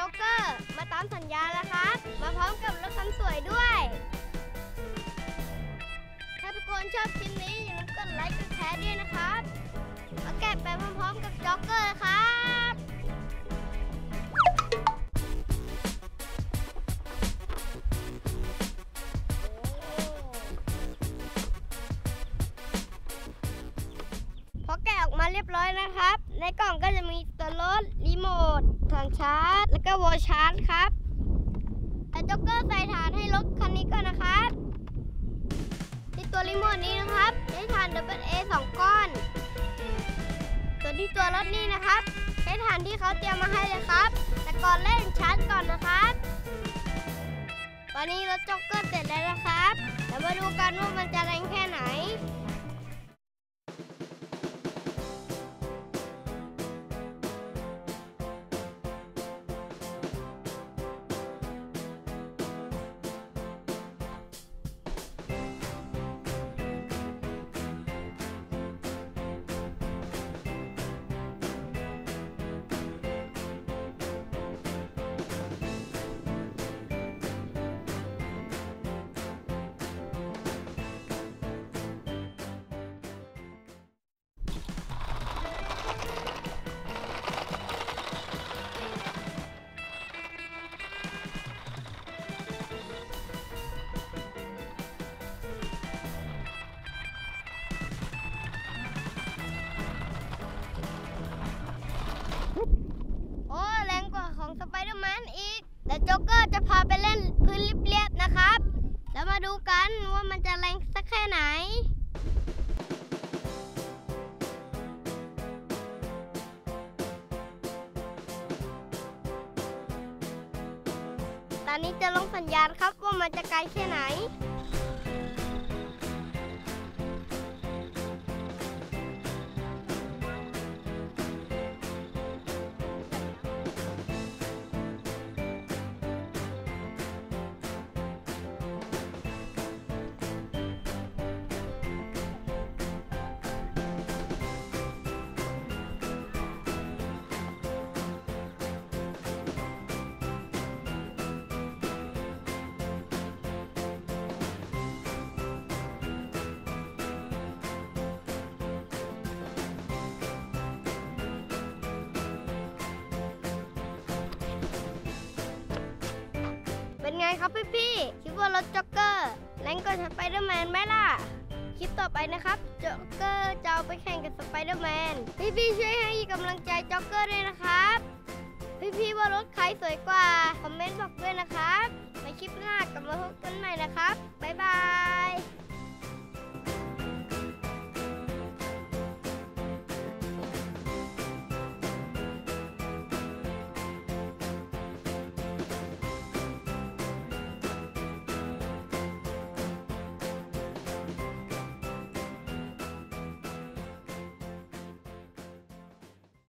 โจ๊กเกอร์ มาตามสัญญาแล้วครับ มาพร้อมกับรถคันสวยด้วย ถ้าทุกคนชอบคลิปนี้อย่าลืมกดไลค์กดแชร์ด้วยนะครับมาแกะไปพร้อมๆกับโจ๊กเกอร์ครับพอแกะออกมาเรียบร้อยนะครับ ในกล่องก็จะมีตัวรถรีโมท ถ่านชาร์จ แล้วก็ wall charge ครับแต่โจ๊กเกอร์ใส่ถ่านให้รถคันนี้ก่อนนะครับที่ตัวรีโมทนี้นะครับใช้ฐาน double A สองก้อน ส่วนที่ตัวรถนี่นะครับใช้ถ่านที่เขาเตรียมมาให้เลยครับ แต่ก่อนเล่นชาร์จก่อนนะครับ ตอนนี้รถโจ๊กเกอร์เสร็จแล้วนะครับเดี๋ยวมาดูกันว่ามันจะแรงแค่ไหน ดูกันว่ามันจะแรงสักแค่ไหน ตอนนี้จะลงสัญญาณครับว่ามันจะไกลแค่ไหน เป็นไงครับพี่พี่ๆคิดว่ารถโจ๊กเกอร์แรงกว่าสไปเดอร์แมนไหมล่ะ คลิปต่อไปนะครับโจ๊กเกอร์จะเอาไปแข่งกับสไปเดอร์แมนพี่พี่ๆช่วยให้กำลังใจโจ๊กเกอร์ด้วยนะครับ พี่พี่ๆว่ารถใครสวยกว่า คอมเมนต์บอกด้วยนะครับในคลิปหน้ากลับมาพบกันใหม่นะครับ bye bye